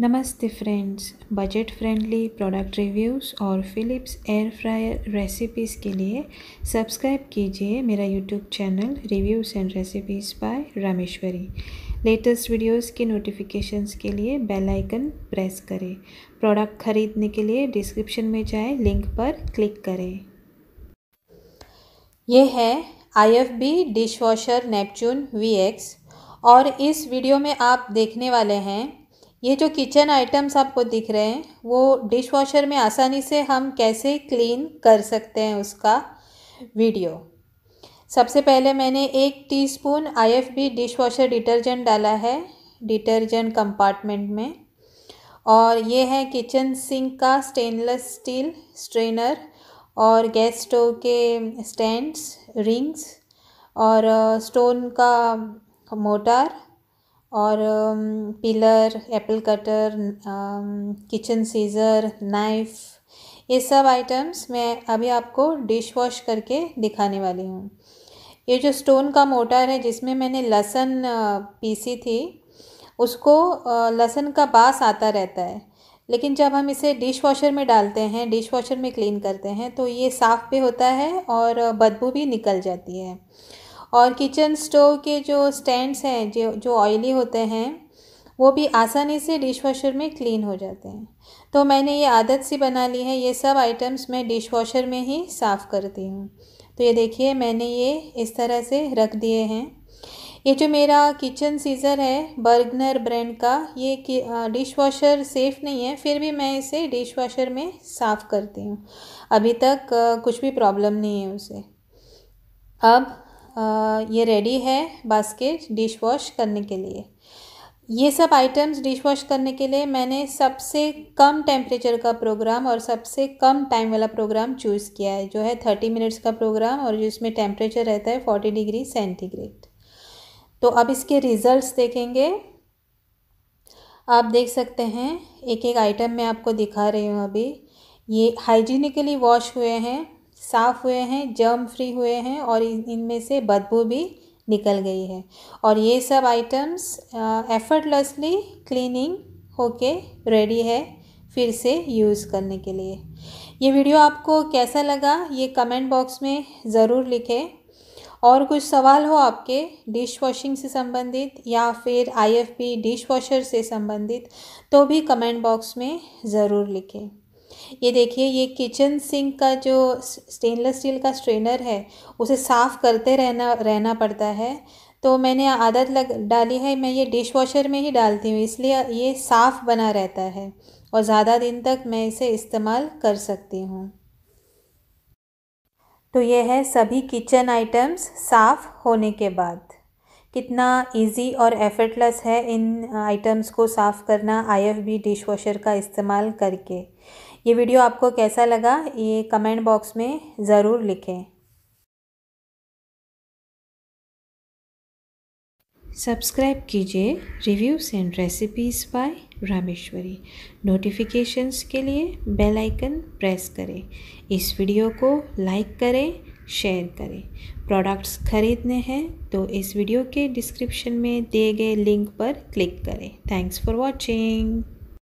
नमस्ते friends budget friendly product reviews और Philips air fryer recipes के लिए सब्सक्राइब कीजिए मेरा YouTube channel reviews and recipes by Rameshwari latest videos के नोटिफिकेशंस के लिए बेल आइकन प्रेस करें। प्रोडक्ट ख़रीदने के लिए डिस्क्रिप्शन में जाएँ लिंक पर क्लिक करें। यह है I F B dish washer Neptune V X और इस वीडियो में आप देखने वाले हैं ये जो किचन आइटम्स आपको दिख रहे हैं, वो डिश वॉशर में आसानी से हम कैसे क्लीन कर सकते हैं उसका वीडियो सबसे पहले मैंने एक teaspoon IFB dish washer detergent डाला है डिटर्जेंट कंपार्टमेंट में। और ये है किचन सिंक का स्टेनलेस स्टील स्ट्रेनर और गैस स्टोव के स्टैंड्स रिंग्स और स्टोन का मोटार। और peeler apple cutter kitchen scissor knife ये सब आइटम्स मैं अभी आपको डिश वॉश करके दिखाने वाली हूँ। ये जो स्टोन का मोटर है, जिसमें मैंने लहसन पीसी थी, उसको लहसन का बास आता रहता है। लेकिन जब हम इसे डिश वॉशर में डालते हैं डिश वॉशर में क्लीन करते हैं तो ये साफ़ भी होता है और बदबू भी निकल जाती है। और किचन स्टोव के जो स्टैंड्स हैं, जो जो ऑयली होते हैं, वो भी आसानी से डिश वॉशर में क्लीन हो जाते हैं। तो मैंने ये आदत सी बना ली है, ये सब आइटम्स मैं डिश वॉशर में ही साफ़ करती हूँ। तो ये देखिए, मैंने ये इस तरह से रख दिए हैं। ये जो मेरा किचन सीज़र है बर्गनर ब्रांड का, ये डिश वॉशर सेफ़ नहीं है, फिर भी मैं इसे डिश वॉशर में साफ़ करती हूँ। अभी तक कुछ भी प्रॉब्लम नहीं है उसे। अब ये रेडी है बास्केट डिश वॉश करने के लिए। ये सब आइटम्स डिश वॉश करने के लिए मैंने सबसे कम टेम्परेचर का प्रोग्राम और सबसे कम टाइम वाला प्रोग्राम चूज़ किया है, जो है थर्टी मिनट्स का प्रोग्राम और जिसमें टेम्परेचर रहता है फोर्टी डिग्री सेंटीग्रेड तो अब इसके रिज़ल्ट्स देखेंगे। आप देख सकते हैं एक एक आइटम मैं आपको दिखा रही हूँ अभी। ये हाइजीनिकली वॉश हुए हैं। साफ़ हुए हैं जर्म फ्री हुए हैं और इनमें से बदबू भी निकल गई है। और ये सब आइटम्स एफर्टलेसली क्लीनिंग होके रेडी है फिर से यूज़ करने के लिए। ये वीडियो आपको कैसा लगा, ये कमेंट बॉक्स में ज़रूर लिखें। और कुछ सवाल हो आपके डिश वॉशिंग से संबंधित या फिर आईएफपी डिश वॉशर से संबंधित तो भी कमेंट बॉक्स में ज़रूर लिखें। ये देखिए, ये किचन सिंक का जो स्टेनलेस स्टील का स्ट्रेनर है, उसे साफ़ करते रहना रहना पड़ता है। तो मैंने आदत लग, डाली है, मैं ये डिश वॉशर में ही डालती हूँ, इसलिए ये साफ़ बना रहता है और ज़्यादा दिन तक मैं इसे इस्तेमाल कर सकती हूँ। तो ये है सभी किचन आइटम्स साफ़ होने के बाद। कितना इजी और एफर्टलेस है इन आइटम्स को साफ़ करना आईएफबी डिश वॉशर का इस्तेमाल करके। ये वीडियो आपको कैसा लगा, ये कमेंट बॉक्स में ज़रूर लिखें। सब्सक्राइब कीजिए reviews and recipes by Rameshwari. Notifications के लिए बेल आइकन प्रेस करें। इस वीडियो को लाइक करें, शेयर करें। प्रोडक्ट्स खरीदने हैं तो इस वीडियो के डिस्क्रिप्शन में दिए गए लिंक पर क्लिक करें। Thanks for watching.